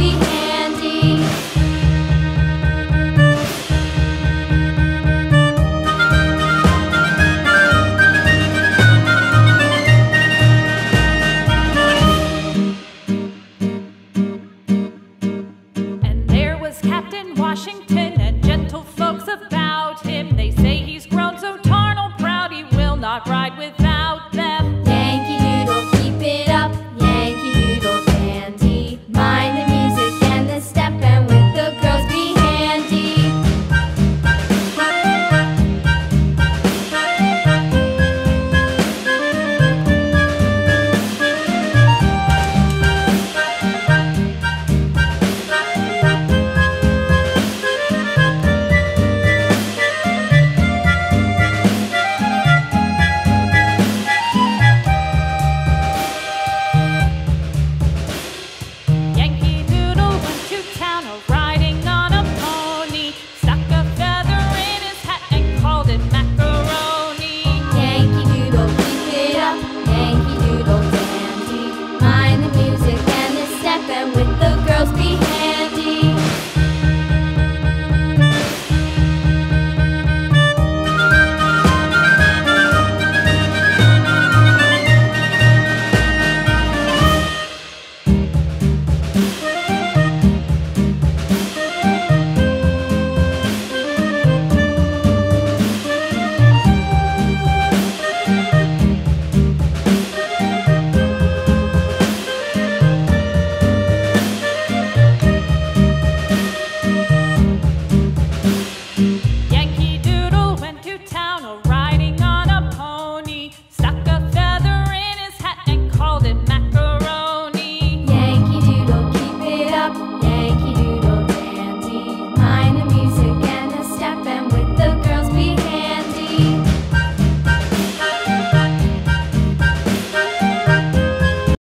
be